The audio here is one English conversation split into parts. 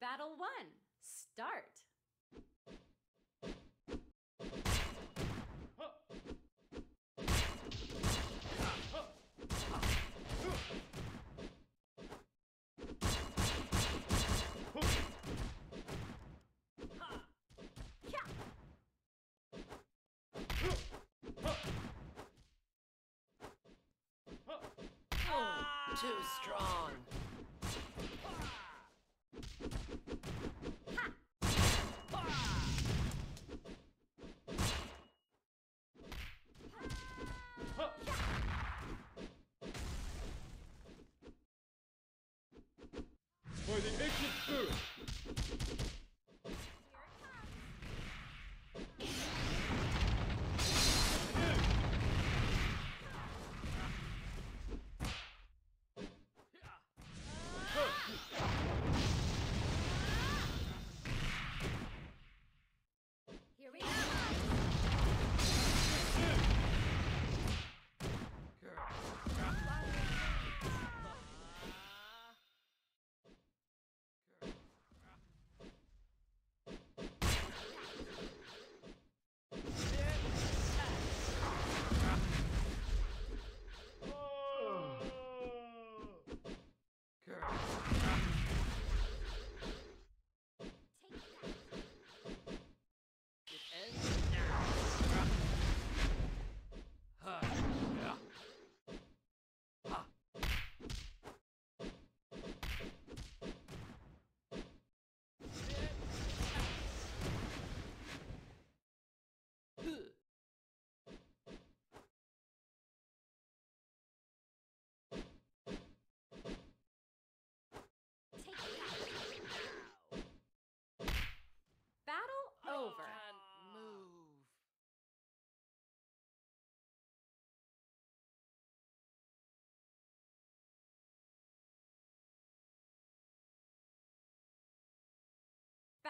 Battle one, start. Too strong.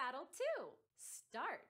battle two, Start.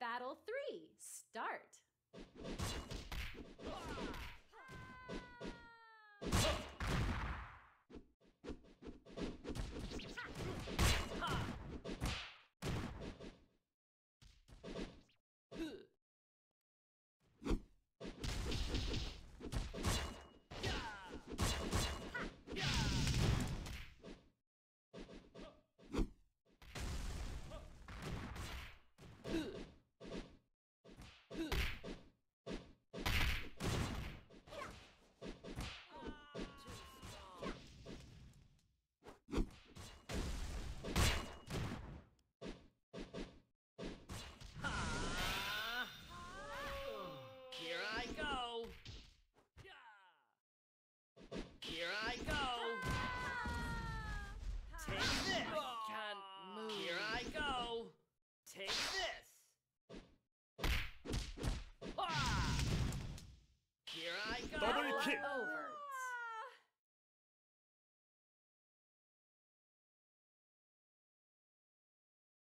Battle 3, start!